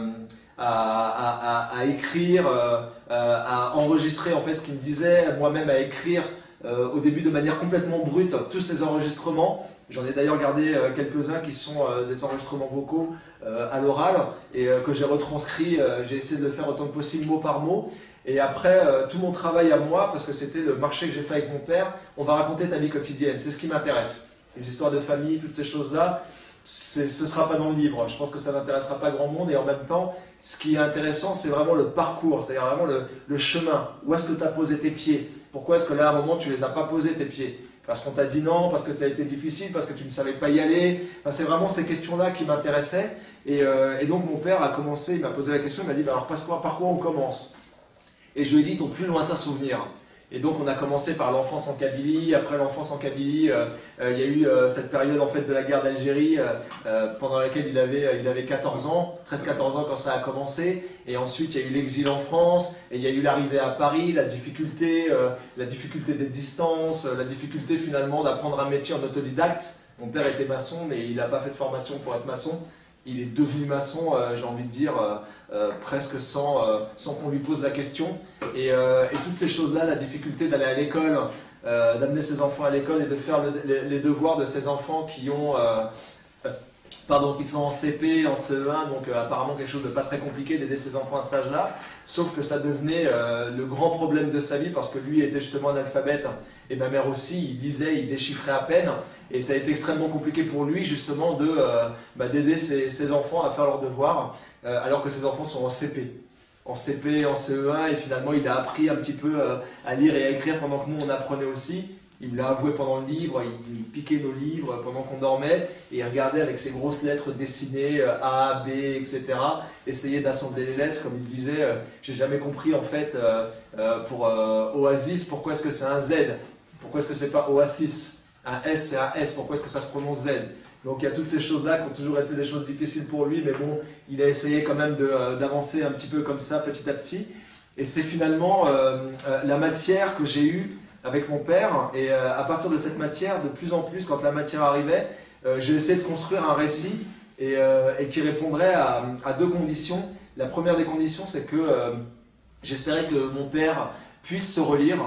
à, écrire, euh, euh, à enregistrer en fait ce qu'il me disait, moi-même à écrire euh, au début de manière complètement brute tous ces enregistrements. J'en ai d'ailleurs gardé quelques-uns qui sont des enregistrements vocaux à l'oral et que j'ai retranscrit. j'ai essayé de faire autant que possible mot par mot. Et après, tout mon travail à moi, parce que c'était le marché que j'ai fait avec mon père, on va raconter ta vie quotidienne. C'est ce qui m'intéresse. Les histoires de famille, toutes ces choses-là, ce ne sera pas dans le livre. Je pense que ça n'intéressera pas grand monde. Et en même temps, ce qui est intéressant, c'est vraiment le parcours, c'est-à-dire vraiment le, chemin. Où est-ce que tu as posé tes pieds? Pourquoi est-ce que là, à un moment, tu ne les as pas posés, tes pieds? Parce qu'on t'a dit non, parce que ça a été difficile, parce que tu ne savais pas y aller. c'est vraiment ces questions-là qui m'intéressaient. Euh, et, donc, mon père a commencé, il m'a posé la question, il m'a dit, bah, alors par quoi on commence? Et je lui ai dit, ton plus lointain souvenir. Et donc on a commencé par l'enfance en Kabylie, après l'enfance en Kabylie, euh, euh, il y a eu euh, cette période en fait de la guerre d'Algérie pendant laquelle il avait, il avait 14 ans, 13-14 ans quand ça a commencé, et ensuite il y a eu l'exil en France, et il y a eu l'arrivée à Paris, la difficulté, la difficulté des distances, la difficulté finalement d'apprendre un métier en autodidacte. Mon père était maçon, mais il n'a pas fait de formation pour être maçon. Il est devenu maçon, j'ai envie de dire, euh, presque sans, euh, sans qu'on lui pose la question. Et, euh, et toutes ces choses-là, la difficulté d'aller à l'école, d'amener ses enfants à l'école et de faire les, devoirs de ses enfants qui ont pardon, qui sont en CP, en CE1, donc apparemment quelque chose de pas très compliqué d'aider ses enfants à cet âge-là, sauf que ça devenait le grand problème de sa vie parce que lui était justement analphabète. Et ma mère aussi, il lisait, il déchiffrait à peine, et ça a été extrêmement compliqué pour lui justement de bah, d'aider ses, enfants à faire leurs devoirs. Euh, alors que ses enfants sont en CP. En CP, en CE1, et finalement il a appris un petit peu euh, à lire et à écrire pendant que nous on apprenait aussi. Il l'a avoué pendant le livre, il, piquait nos livres pendant qu'on dormait et il regardait avec ses grosses lettres dessinées euh, A, B, etc. Essayait d'assembler les lettres, comme il disait. J'ai jamais compris en fait pour Oasis pourquoi est-ce que c'est un Z, pourquoi est-ce que c'est pas Oasis? Un S c'est un S, pourquoi est-ce que ça se prononce Z? Donc il y a toutes ces choses-là qui ont toujours été des choses difficiles pour lui, mais bon, il a essayé quand même euh, d'avancer un petit peu comme ça, petit à petit. Et c'est finalement euh, euh, la matière que j'ai eue avec mon père. Et à partir de cette matière, de plus en plus, quand la matière arrivait, j'ai essayé de construire un récit et, qui répondrait à, à, deux conditions. La première des conditions, c'est que j'espérais que mon père puisse se relire,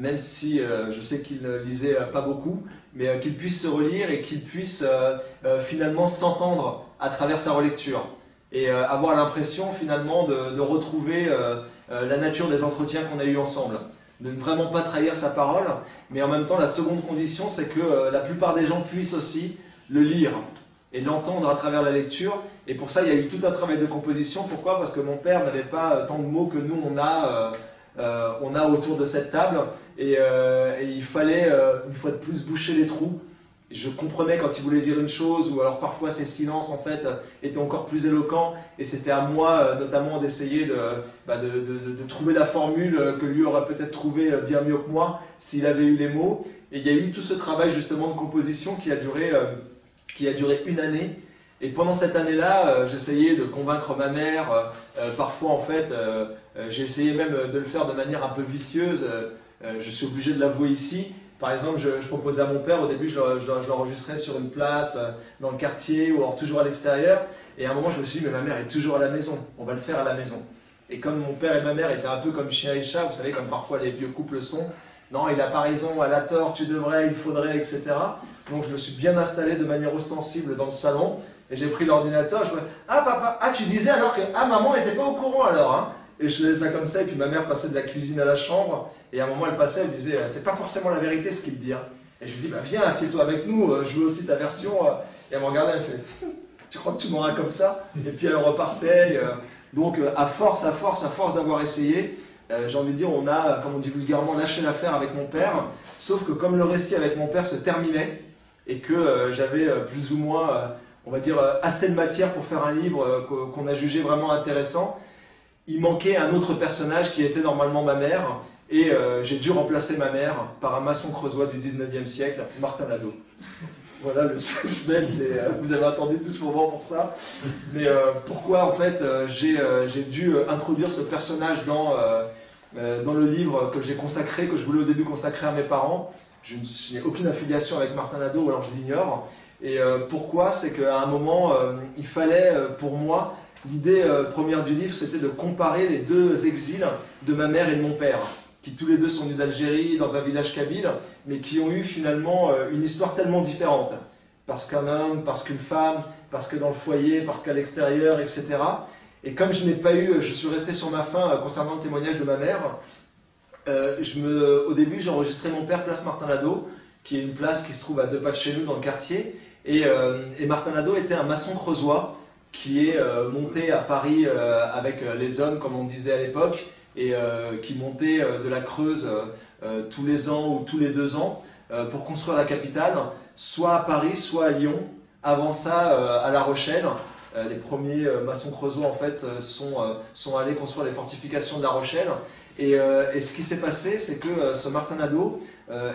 même si je sais qu'il ne lisait pas beaucoup, mais euh, qu'il puisse se relire et qu'il puisse euh, euh, finalement s'entendre à travers sa relecture et avoir l'impression finalement de, retrouver la nature des entretiens qu'on a eus ensemble, de ne vraiment pas trahir sa parole, mais en même temps la seconde condition c'est que la plupart des gens puissent aussi le lire et l'entendre à travers la lecture. Et pour ça, il y a eu tout un travail de composition. Pourquoi? Parce que mon père n'avait pas tant de mots que nous, on a euh, on a autour de cette table. Et, euh, il fallait, euh, une fois de plus, boucher les trous. Je comprenais quand il voulait dire une chose, ou alors parfois ses silences en fait étaient encore plus éloquents, et c'était à moi notamment d'essayer bah, de, trouver la formule que lui aurait peut-être trouvé bien mieux que moi s'il avait eu les mots. Et il y a eu tout ce travail justement de composition qui a duré, qui a duré une année, Et pendant cette année-là, j'essayais de convaincre ma mère. parfois, en fait, j'ai essayé même de le faire de manière un peu vicieuse. je suis obligé de l'avouer ici. Par exemple, je, proposais à mon père, au début, je l'enregistrais sur une place, dans le quartier, ou alors toujours à l'extérieur. Et à un moment, je me suis dit, mais ma mère est toujours à la maison, on va le faire à la maison. Et comme mon père et ma mère étaient un peu comme chien et chat, vous savez, comme parfois les vieux couples sont, non, il n'a pas raison, elle a tort, tu devrais, il faudrait, etc. Donc je me suis bien installé de manière ostensible dans le salon, et j'ai pris l'ordinateur, ah papa, ah tu disais alors que, ah maman n'était pas au courant alors, hein et je faisais ça comme ça, et puis ma mère passait de la cuisine à la chambre, et à un moment elle passait, elle disait, c'est pas forcément la vérité ce qu'il dit. Hein. Et je lui dis, bah viens, assieds-toi avec nous, euh, je veux aussi ta version. Euh. Et elle me regardait, elle fait, tu crois que tu m'auras comme ça? Et puis elle repartait. Euh. Donc à force, à force, à force d'avoir essayé, j'ai envie de dire, on a, comme on dit vulgairement, lâché l'affaire avec mon père. Sauf que comme le récit avec mon père se terminait, et que j'avais plus ou moins, on va dire, assez de matière pour faire un livre qu'on a jugé vraiment intéressant, il manquait un autre personnage qui était normalement ma mère, et euh, j'ai dû remplacer ma mère par un maçon creusois du 19e siècle, Martin Lado. Voilà, le sujet, euh, vous avez attendu tout ce moment pour ça. Mais euh, pourquoi, en fait, j'ai, dû introduire ce personnage dans, dans le livre que j'ai consacré, que je voulais au début consacrer à mes parents Je, n'ai aucune affiliation avec Martin Lado, ou alors je l'ignore. Et pourquoi C'est qu'à un moment, il fallait, pour moi, L'idée euh, première du livre, c'était de comparer les deux exils de ma mère et de mon père, qui tous les deux sont nés d'Algérie, dans un village kabyle, mais qui ont eu finalement euh, une histoire tellement différente. Parce qu'un homme, parce qu'une femme, parce que dans le foyer, parce qu'à l'extérieur, etc. Et comme je n'ai pas eu, je suis resté sur ma faim euh, concernant le témoignage de ma mère, je me, au début j'enregistrais mon père place Martin Lado, qui est une place qui se trouve à deux pas de chez nous dans le quartier. Et, et Martin Lado était un maçon creusois qui est euh, monté à Paris euh, avec euh, les hommes, comme on disait à l'époque, et qui montait de la Creuse tous les ans ou tous les deux ans pour construire la capitale, soit à Paris, soit à Lyon. Avant ça, à La Rochelle. les premiers maçons creusois en fait sont, sont allés construire les fortifications de La Rochelle. Et, ce qui s'est passé, c'est que ce Martin Nadeau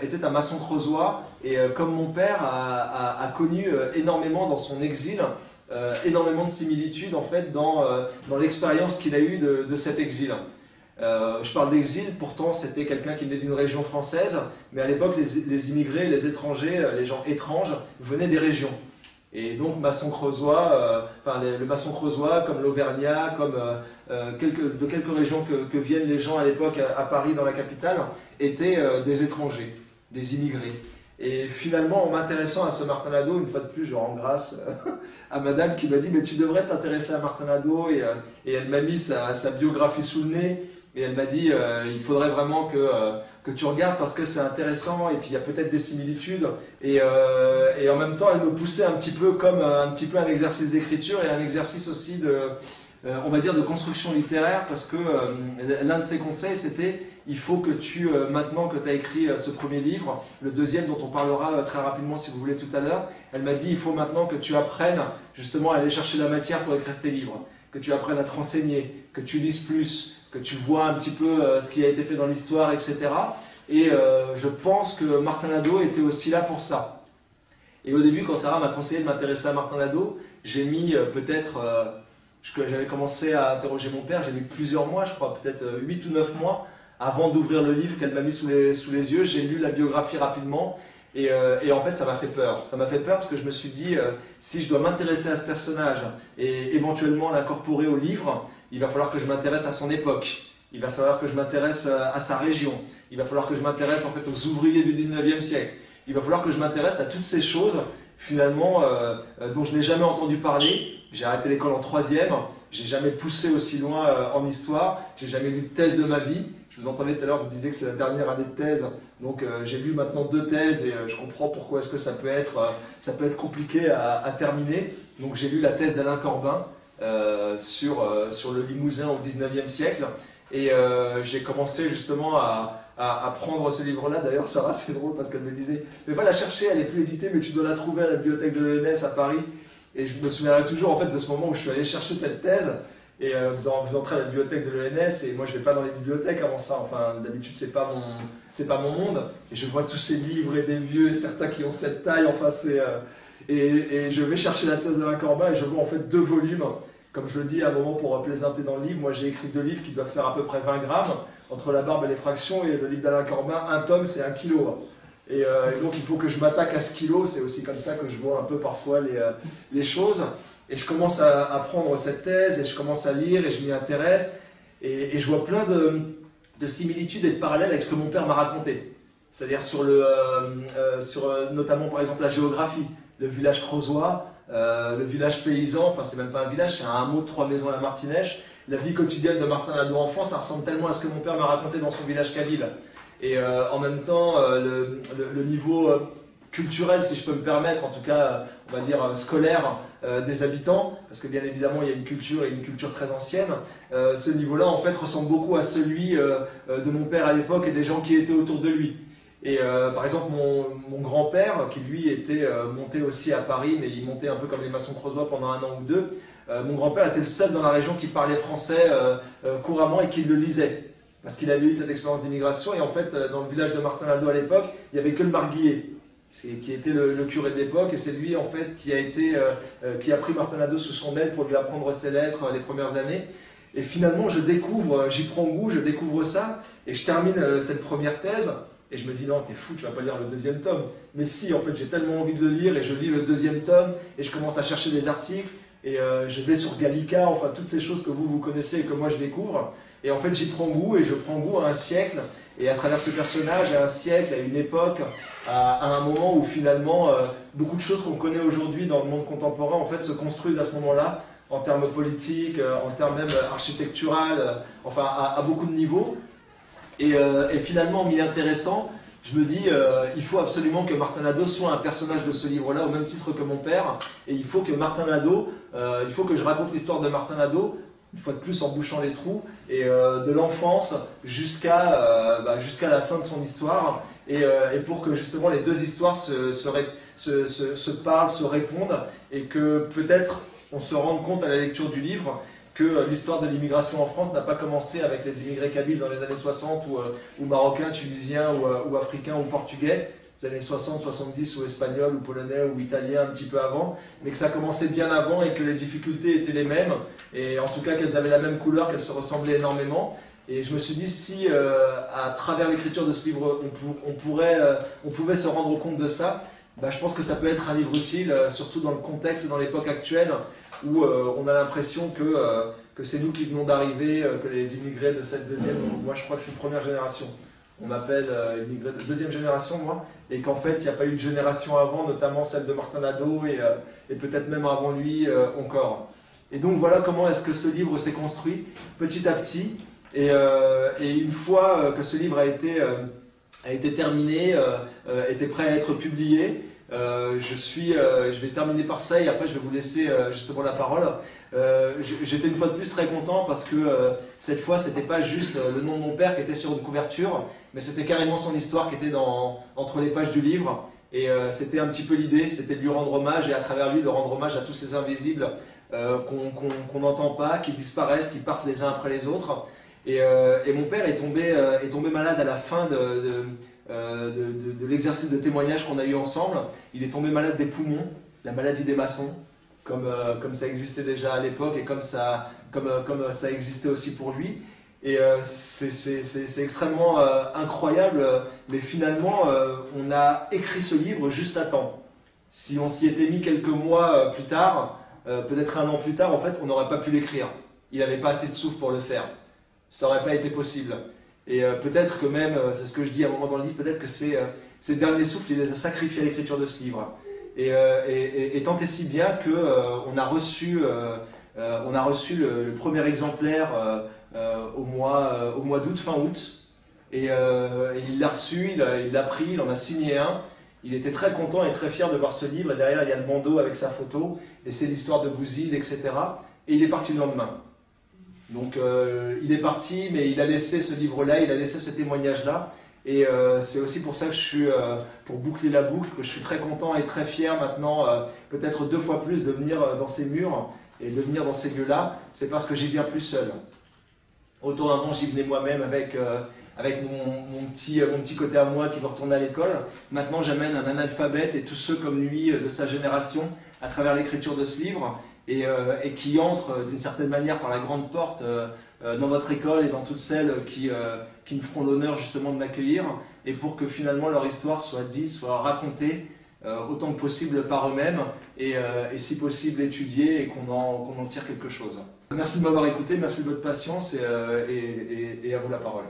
était un maçon creusois et comme mon père a connu énormément dans son exil euh, énormément de similitudes en fait dans, euh, dans l'expérience qu'il a eue de, cet exil. Euh, je parle d'exil, pourtant c'était quelqu'un qui venait d'une région française, mais à l'époque les, immigrés, les étrangers, les gens étranges venaient des régions. Et donc maçon creusois, enfin le maçon creusois comme l'Auvergnat, comme quelques, de quelques régions que, viennent les gens à l'époque à, Paris dans la capitale, étaient des étrangers, des immigrés. Et finalement, en m'intéressant à ce Martin Lado, une fois de plus, je rends grâce euh, à madame qui m'a dit Mais tu devrais t'intéresser à Martin Lado. Et, euh, elle m'a mis sa, biographie sous le nez. Et elle m'a dit euh, Il faudrait vraiment que, que tu regardes parce que c'est intéressant. Et puis il y a peut-être des similitudes. Et, et, en même temps, elle me poussait un petit peu comme un, petit peu un exercice d'écriture et un exercice aussi de, on va dire, de construction littéraire. Parce que l'un de ses conseils, c'était il faut que tu, euh, maintenant que tu as écrit euh, ce premier livre, le deuxième dont on parlera euh, très rapidement si vous voulez tout à l'heure, elle m'a dit il faut maintenant que tu apprennes justement à aller chercher la matière pour écrire tes livres, que tu apprennes à te renseigner, que tu lises plus, que tu vois un petit peu ce qui a été fait dans l'histoire, etc. Et je pense que Martin Lado était aussi là pour ça. Et au début, quand Sarah m'a conseillé de m'intéresser à Martin Lado, j'ai mis peut-être, j'avais commencé à interroger mon père, j'ai mis plusieurs mois, je crois, peut-être 8 ou 9 mois, avant d'ouvrir le livre qu'elle m'a mis sous les, sous les yeux, j'ai lu la biographie rapidement. Et, euh, et en fait, ça m'a fait peur. Ça m'a fait peur parce que je me suis dit, euh, si je dois m'intéresser à ce personnage et éventuellement l'incorporer au livre, il va falloir que je m'intéresse à son époque. Il va falloir que je m'intéresse euh, à sa région. Il va falloir que je m'intéresse en fait aux ouvriers du 19e siècle. Il va falloir que je m'intéresse à toutes ces choses, finalement, dont je n'ai jamais entendu parler. J'ai arrêté l'école en troisième. J'ai jamais poussé aussi loin en histoire. J'ai jamais lu de thèse de ma vie. Je vous entendais tout à l'heure, vous disiez que c'est la dernière année de thèse, donc euh, j'ai lu maintenant deux thèses et euh, je comprends pourquoi est-ce que ça peut être, euh, ça peut être compliqué à, terminer. Donc j'ai lu la thèse d'Alain Corbin sur, sur le Limousin au 19e siècle et j'ai commencé justement à, à, prendre ce livre-là. D'ailleurs, Sarah, c'est drôle parce qu'elle me disait Mais va la chercher, elle n'est plus éditée, mais tu dois la trouver à la bibliothèque de l'ENS à Paris. Et je me souviendrai toujours en fait de ce moment où je suis allé chercher cette thèse. Et euh, vous, vous, entrez à la bibliothèque de l'ENS et moi je vais pas dans les bibliothèques avant ça. Enfin, d'habitude c'est pas mon c'est pas mon monde. Et je vois tous ces livres et des vieux et certains qui ont cette taille. Enfin, c'est euh, Et, je vais chercher la thèse d'Alain Corbin et je vois en fait deux volumes. Comme je le dis à un moment pour plaisanter dans le livre, moi j'ai écrit deux livres qui doivent faire à peu près 20 grammes entre la barbe et les fractions. Et le livre d'Alain Corbin, un tome, c'est un kilo. Et, donc il faut que je m'attaque à ce kilo. C'est aussi comme ça que je vois un peu parfois les, les choses. Et je commence à, prendre cette thèse et je commence à lire et je m'y intéresse. Et, je vois plein de, de, similitudes et de parallèles avec ce que mon père m'a raconté. C'est-à-dire sur, le, euh, euh, sur euh, notamment par exemple la géographie, le village creusois, le village paysan, enfin c'est même pas un village, c'est un hameau de trois maisons à la Martinèche. La vie quotidienne de Martin Lado enfant, ça ressemble tellement à ce que mon père m'a raconté dans son village kabyle. Et en même temps, le, niveau culturel, si je peux me permettre, en tout cas, on va dire euh, scolaire euh, des habitants, parce que bien évidemment, il y a une culture et une culture très ancienne. Euh, ce niveau-là, en fait, ressemble beaucoup à celui de mon père à l'époque et des gens qui étaient autour de lui. Et par exemple, mon, grand-père, qui lui était monté aussi à Paris, mais il montait un peu comme les maçons creusois pendant un an ou deux, mon grand-père était le seul dans la région qui parlait français couramment et qui le lisait parce qu'il avait eu cette expérience d'immigration. Et en fait, dans le village de Martin Lado à l'époque, il n'y avait que le marguillier qui était le, curé de l'époque, et c'est lui en fait qui a, été, euh, euh, qui a pris Martin Lado sous son aile pour lui apprendre ses lettres euh, les premières années. Et finalement, je découvre, j'y prends goût, je découvre ça, et je termine cette première thèse, et je me dis non, t'es fou, tu vas pas lire le deuxième tome. Mais si, en fait, j'ai tellement envie de le lire, et je lis le deuxième tome, et je commence à chercher des articles, et je vais sur Gallica, enfin toutes ces choses que vous, vous connaissez et que moi je découvre. Et en fait, j'y prends goût, et je prends goût à un siècle, et à travers ce personnage, à un siècle, à une époque, à, un moment où finalement euh, beaucoup de choses qu'on connaît aujourd'hui dans le monde contemporain en fait se construisent à ce moment-là en termes politiques, euh, en termes même architectural, euh, enfin à, beaucoup de niveaux. Et, finalement, m'y intéressant, je me dis, il faut absolument que Martin Nadeau soit un personnage de ce livre-là, au même titre que mon père, et il faut que Martin Nadeau, il faut que je raconte l'histoire de Martin Nadeau, une fois de plus en bouchant les trous, et de l'enfance jusqu'à bah, jusqu'à la fin de son histoire. Euh, et, pour que justement les deux histoires se, se, parlent, se répondent, et que peut-être on se rende compte à la lecture du livre que l'histoire de l'immigration en France n'a pas commencé avec les immigrés kabyles dans les années 60, ou, euh, marocains, tunisiens, euh, ou, africains, ou portugais, les années 60, 70, ou espagnols, ou polonais, ou italiens un petit peu avant, mais que ça commençait bien avant et que les difficultés étaient les mêmes, et en tout cas qu'elles avaient la même couleur, qu'elles se ressemblaient énormément, et je me suis dit, si euh, à travers l'écriture de ce livre, on, pourrait, euh, on pouvait se rendre compte de ça, bah, je pense que ça peut être un livre utile, euh, surtout dans le contexte et dans l'époque actuelle, où on a l'impression que, que c'est nous qui venons d'arriver, que les immigrés de cette deuxième, moi je crois que je suis première génération, on m'appelle immigré de deuxième génération, moi, et qu'en fait, il n'y a pas eu de génération avant, notamment celle de Martin Nadeau, et, et peut-être même avant lui encore. Et donc voilà comment est-ce que ce livre s'est construit, petit à petit, euh, et, une fois euh, que ce livre a été, euh, a été terminé, était prêt à être publié, je, suis, je vais terminer par ça et après je vais vous laisser justement la parole. J'étais une fois de plus très content parce que cette fois c'était pas juste le nom de mon père qui était sur une couverture, mais c'était carrément son histoire qui était dans, entre les pages du livre. Et c'était un petit peu l'idée, c'était de lui rendre hommage et à travers lui de rendre hommage à tous ces invisibles qu'on n'entend pas, qui disparaissent, qui partent les uns après les autres. Euh, et, mon père est tombé, euh, est tombé malade à la fin euh, de, l'exercice de témoignage qu'on a eu ensemble. Il est tombé malade des poumons, la maladie des maçons, comme, comme ça existait déjà à l'époque et comme ça, comme, comme ça existait aussi pour lui. Et c'est extrêmement incroyable, mais finalement, on a écrit ce livre juste à temps. Si on s'y était mis quelques mois plus tard, peut-être un an plus tard, en fait, on n'aurait pas pu l'écrire. Il n'avait pas assez de souffle pour le faire ça n'aurait pas été possible. Et euh, peut-être que même, euh, c'est ce que je dis à un moment dans le livre, peut-être que euh, ces derniers souffles, il les a sacrifiés à l'écriture de ce livre. Et, et, tant et si bien qu'on on a reçu, on a reçu le, premier exemplaire au mois, au mois d'août, fin août. Et, il l'a reçu, il l'a pris, il en a signé un. Il était très content et très fier de voir ce livre. Et derrière, il y a le bandeau avec sa photo. Et c'est l'histoire de Bouzid, etc. Et il est parti le lendemain. Donc euh, il est parti, mais il a laissé ce livre-là, il a laissé ce témoignage-là. Et euh, c'est aussi pour ça que je suis, euh, pour boucler la boucle, que je suis très content et très fier maintenant, peut-être deux fois plus, de venir dans ces murs et de venir dans ces lieux-là. C'est parce que j'y viens plus seul. Autant avant, j'y venais moi-même avec, avec mon, petit, mon petit côté à moi qui veut retourner à l'école. Maintenant, j'amène un analphabète et tous ceux comme lui de sa génération à travers l'écriture de ce livre et, et qui entrent d'une certaine manière par la grande porte dans votre école et dans toutes celles qui, qui me feront l'honneur justement de m'accueillir et pour que finalement leur histoire soit dite, soit racontée euh, autant que possible par eux-mêmes et, euh, et, si possible étudiée et qu'on en, en, tire quelque chose. Merci de m'avoir écouté, merci de votre patience et, euh, et, et à vous la parole.